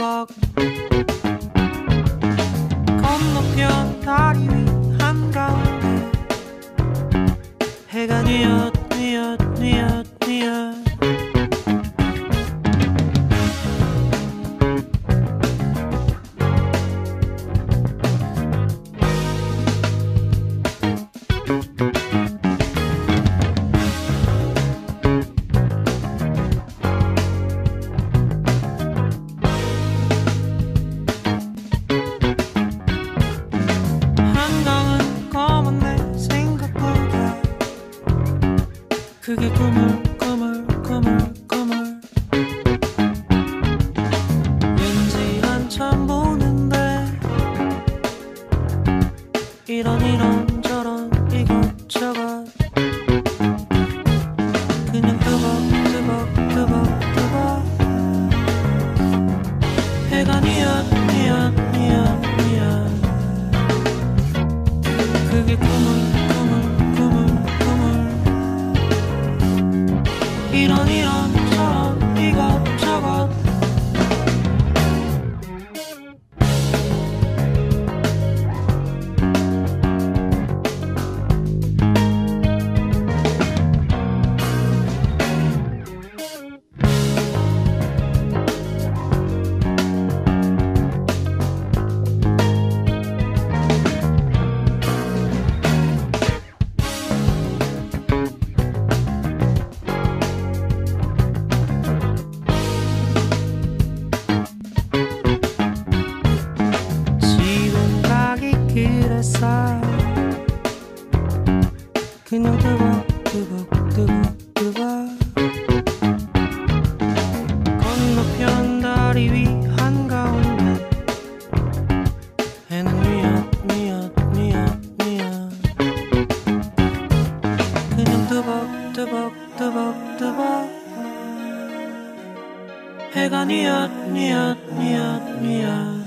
두벅두벅두벅두벅 건너편 다리 위 한가운데 해가 뉘 그게 꿈을 꿈을 꿈을 꿈을 왠지 한참 보는데 이런 이런 꿈을 이런 그래서 그냥 두벅두벅두벅두벅 건너편 다리 위 한가운데 해는 뉘엿 뉘엿 뉘엿 뉘엿 그냥 두벅두벅두벅두벅 해가 뉘엿 뉘엿 뉘엿 뉘엿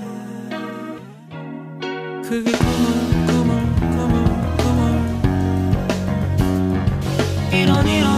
그게 꿈을 You don't need